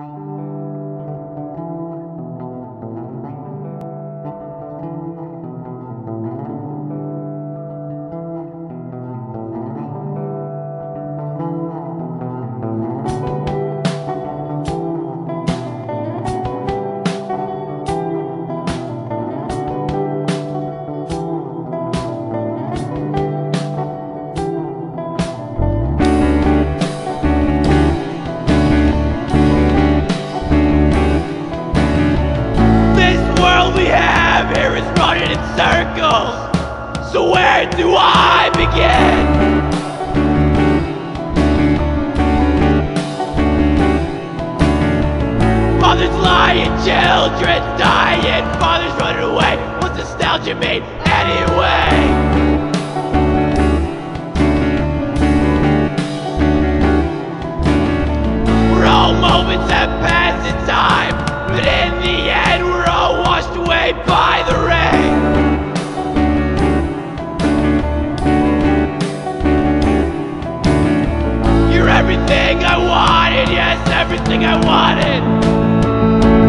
This So where do I begin? Mothers lying, children dying, fathers running away. What's nostalgia mean anyway? Everything I wanted, yes, everything I wanted.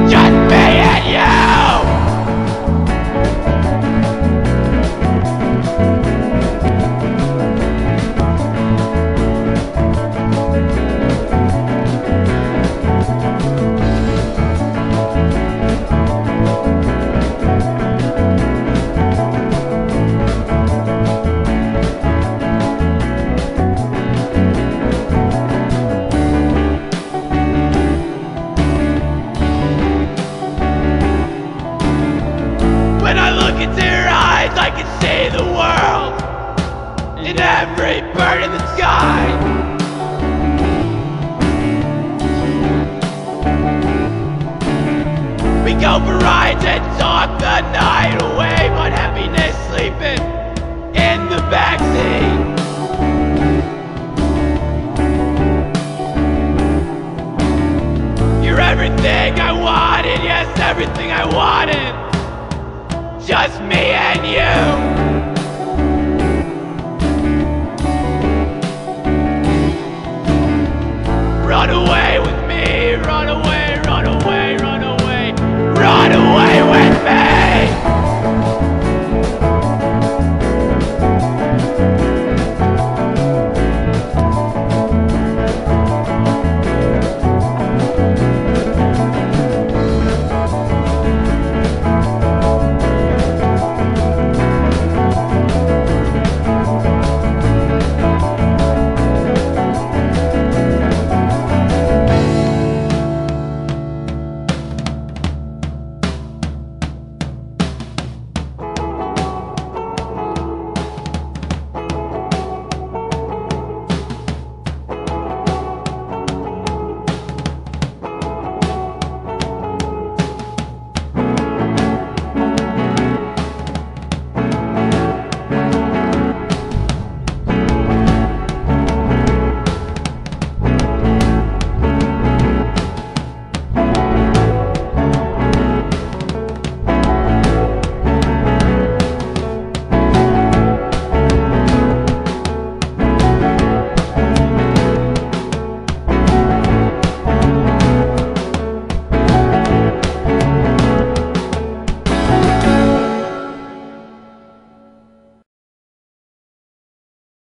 Just me and you. We go for rides and talk the night away, but happiness sleeping in the backseat. You're everything I wanted, yes, everything I wanted.